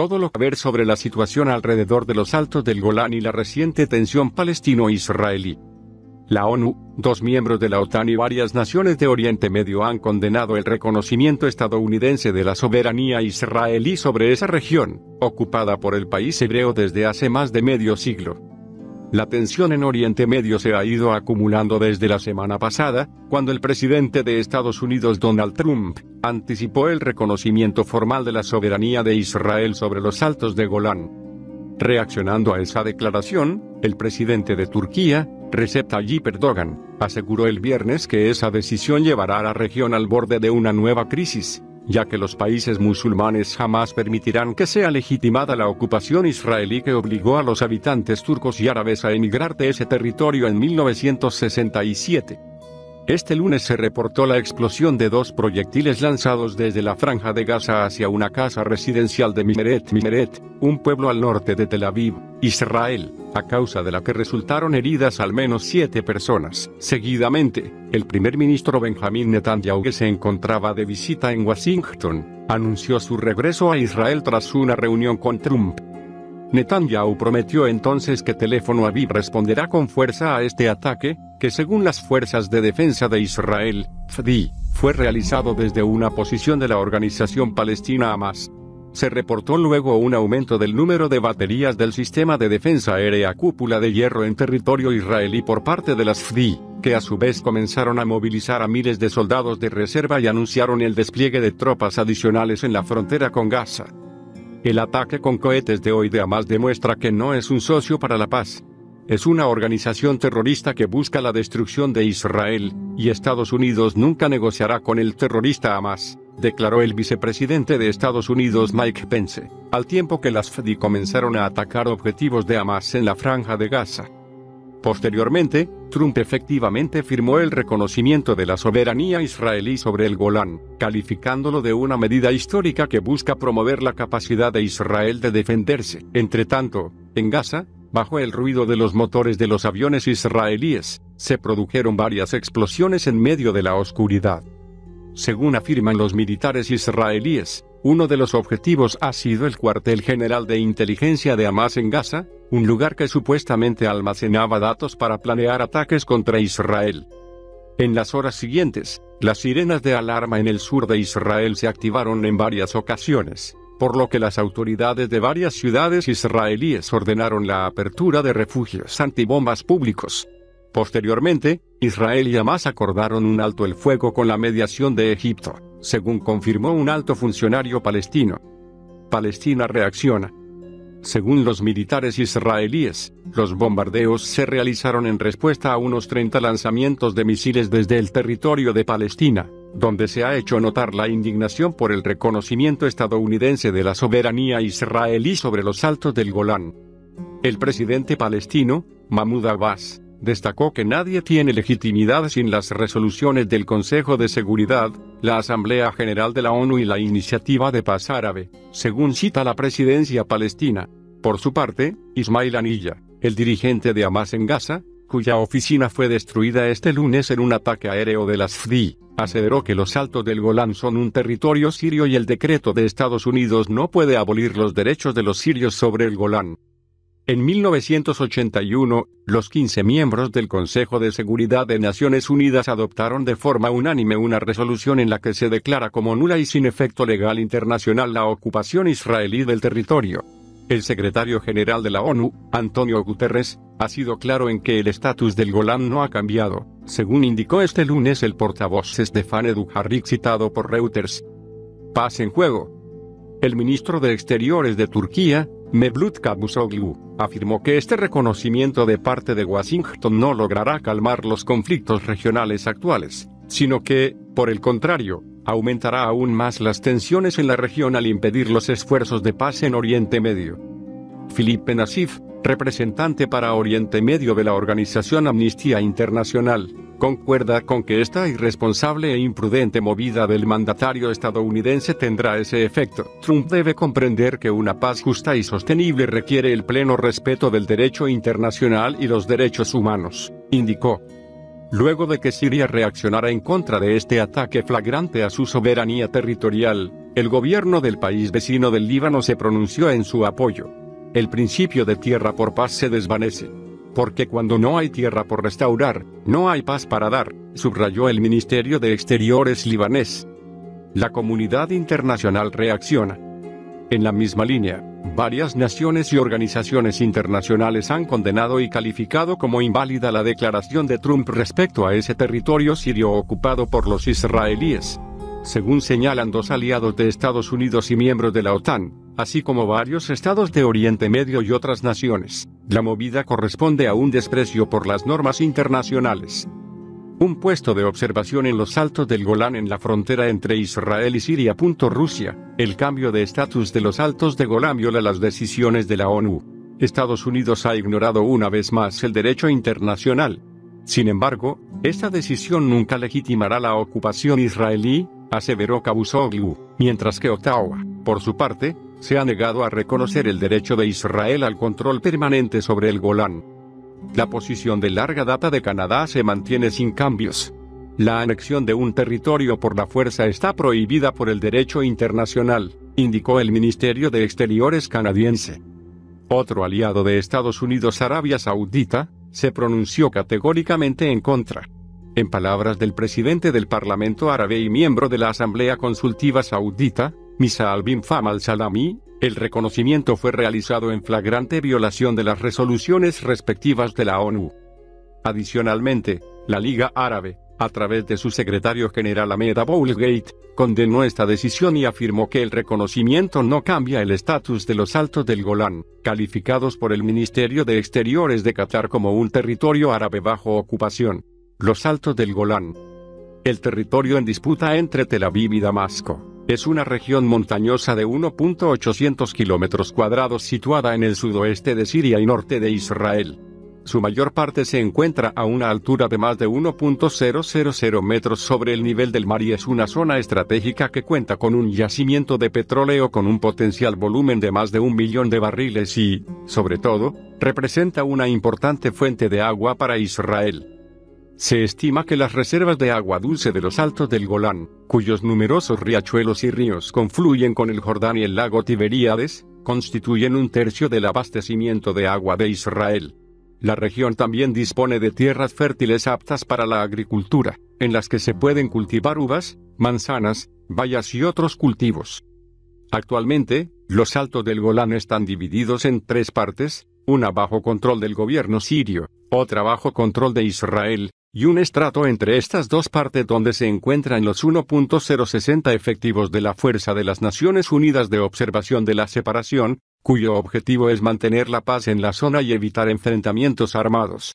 todo lo que ver sobre la situación alrededor de los altos del Golán y la reciente tensión palestino-israelí. La ONU, dos miembros de la OTAN y varias naciones de Oriente Medio han condenado el reconocimiento estadounidense de la soberanía israelí sobre esa región, ocupada por el país hebreo desde hace más de medio siglo. La tensión en Oriente Medio se ha ido acumulando desde la semana pasada, cuando el presidente de Estados Unidos Donald Trump anticipó el reconocimiento formal de la soberanía de Israel sobre los altos de Golán. Reaccionando a esa declaración, el presidente de Turquía, Recep Tayyip Erdogan, aseguró el viernes que esa decisión llevará a la región al borde de una nueva crisis, ya que los países musulmanes jamás permitirán que sea legitimada la ocupación israelí que obligó a los habitantes turcos y árabes a emigrar de ese territorio en 1967. Este lunes se reportó la explosión de dos proyectiles lanzados desde la franja de Gaza hacia una casa residencial de Mimeret Mimeret, un pueblo al norte de Tel Aviv, Israel, a causa de la que resultaron heridas al menos siete personas. Seguidamente, el primer ministro Benjamin Netanyahu que se encontraba de visita en Washington, anunció su regreso a Israel tras una reunión con Trump. Netanyahu prometió entonces que Teléfono Aviv responderá con fuerza a este ataque, que según las Fuerzas de Defensa de Israel, FDI, fue realizado desde una posición de la organización palestina Hamas. Se reportó luego un aumento del número de baterías del sistema de defensa aérea cúpula de hierro en territorio israelí por parte de las FDI, que a su vez comenzaron a movilizar a miles de soldados de reserva y anunciaron el despliegue de tropas adicionales en la frontera con Gaza. El ataque con cohetes de hoy de Hamas demuestra que no es un socio para la paz. Es una organización terrorista que busca la destrucción de Israel, y Estados Unidos nunca negociará con el terrorista Hamas, declaró el vicepresidente de Estados Unidos Mike Pence, al tiempo que las FDI comenzaron a atacar objetivos de Hamas en la franja de Gaza. Posteriormente, Trump efectivamente firmó el reconocimiento de la soberanía israelí sobre el Golán, calificándolo de una medida histórica que busca promover la capacidad de Israel de defenderse. Entre tanto, en Gaza, bajo el ruido de los motores de los aviones israelíes, se produjeron varias explosiones en medio de la oscuridad. Según afirman los militares israelíes, uno de los objetivos ha sido el cuartel general de inteligencia de Hamas en Gaza, un lugar que supuestamente almacenaba datos para planear ataques contra Israel. En las horas siguientes, las sirenas de alarma en el sur de Israel se activaron en varias ocasiones, por lo que las autoridades de varias ciudades israelíes ordenaron la apertura de refugios antibombas públicos. Posteriormente, Israel y Hamas acordaron un alto el fuego con la mediación de Egipto, según confirmó un alto funcionario palestino. Palestina reacciona. Según los militares israelíes, los bombardeos se realizaron en respuesta a unos 30 lanzamientos de misiles desde el territorio de Palestina, donde se ha hecho notar la indignación por el reconocimiento estadounidense de la soberanía israelí sobre los altos del Golán. El presidente palestino, Mahmoud Abbas, destacó que nadie tiene legitimidad sin las resoluciones del Consejo de Seguridad, la Asamblea General de la ONU y la Iniciativa de Paz Árabe, según cita la presidencia palestina. Por su parte, Ismail Anilla, el dirigente de Hamas en Gaza, cuya oficina fue destruida este lunes en un ataque aéreo de las FDI, aseveró que los altos del Golán son un territorio sirio y el decreto de Estados Unidos no puede abolir los derechos de los sirios sobre el Golán. En 1981, los 15 miembros del Consejo de Seguridad de Naciones Unidas adoptaron de forma unánime una resolución en la que se declara como nula y sin efecto legal internacional la ocupación israelí del territorio. El secretario general de la ONU, Antonio Guterres, ha sido claro en que el estatus del Golán no ha cambiado, según indicó este lunes el portavoz Stefan Dujarric citado por Reuters. Paz en juego. El ministro de Exteriores de Turquía, Mevlut Cavusoglu, afirmó que este reconocimiento de parte de Washington no logrará calmar los conflictos regionales actuales, sino que, por el contrario, aumentará aún más las tensiones en la región al impedir los esfuerzos de paz en Oriente Medio. Philippe Nassif, representante para Oriente Medio de la organización Amnistía Internacional, concuerda con que esta irresponsable e imprudente movida del mandatario estadounidense tendrá ese efecto. Trump debe comprender que una paz justa y sostenible requiere el pleno respeto del derecho internacional y los derechos humanos, indicó. Luego de que Siria reaccionara en contra de este ataque flagrante a su soberanía territorial, el gobierno del país vecino del Líbano se pronunció en su apoyo. El principio de tierra por paz se desvanece. Porque cuando no hay tierra por restaurar, no hay paz para dar, subrayó el Ministerio de Exteriores libanés. La comunidad internacional reacciona. En la misma línea, varias naciones y organizaciones internacionales han condenado y calificado como inválida la declaración de Trump respecto a ese territorio sirio ocupado por los israelíes. Según señalan dos aliados de Estados Unidos y miembros de la OTAN, así como varios estados de Oriente Medio y otras naciones, la movida corresponde a un desprecio por las normas internacionales. Un puesto de observación en los altos del Golán en la frontera entre Israel y Siria. Rusia, el cambio de estatus de los altos de Golán viola las decisiones de la ONU. Estados Unidos ha ignorado una vez más el derecho internacional. Sin embargo, esta decisión nunca legitimará la ocupación israelí, aseveró Cavusoglu, mientras que Ottawa, por su parte, se ha negado a reconocer el derecho de Israel al control permanente sobre el Golán. La posición de larga data de Canadá se mantiene sin cambios. La anexión de un territorio por la fuerza está prohibida por el derecho internacional, indicó el Ministerio de Exteriores canadiense. Otro aliado de Estados Unidos, Arabia Saudita, se pronunció categóricamente en contra. En palabras del presidente del Parlamento árabe y miembro de la Asamblea Consultiva Saudita, Misa al-Bin Fam al-Salami, el reconocimiento fue realizado en flagrante violación de las resoluciones respectivas de la ONU. Adicionalmente, la Liga Árabe, a través de su secretario general Ahmed Aboulgate, condenó esta decisión y afirmó que el reconocimiento no cambia el estatus de los Altos del Golán, calificados por el Ministerio de Exteriores de Qatar como un territorio árabe bajo ocupación. Los Altos del Golán. El territorio en disputa entre Tel Aviv y Damasco es una región montañosa de 1.800 kilómetros cuadrados situada en el sudoeste de Siria y norte de Israel. Su mayor parte se encuentra a una altura de más de 1.000 metros sobre el nivel del mar y es una zona estratégica que cuenta con un yacimiento de petróleo con un potencial volumen de más de un millón de barriles y, sobre todo, representa una importante fuente de agua para Israel. Se estima que las reservas de agua dulce de los altos del Golán, cuyos numerosos riachuelos y ríos confluyen con el Jordán y el lago Tiberíades, constituyen un tercio del abastecimiento de agua de Israel. La región también dispone de tierras fértiles aptas para la agricultura, en las que se pueden cultivar uvas, manzanas, bayas y otros cultivos. Actualmente, los altos del Golán están divididos en tres partes, una bajo control del gobierno sirio, otra bajo control de Israel, y un estrato entre estas dos partes donde se encuentran los 1.060 efectivos de la Fuerza de las Naciones Unidas de Observación de la Separación, cuyo objetivo es mantener la paz en la zona y evitar enfrentamientos armados.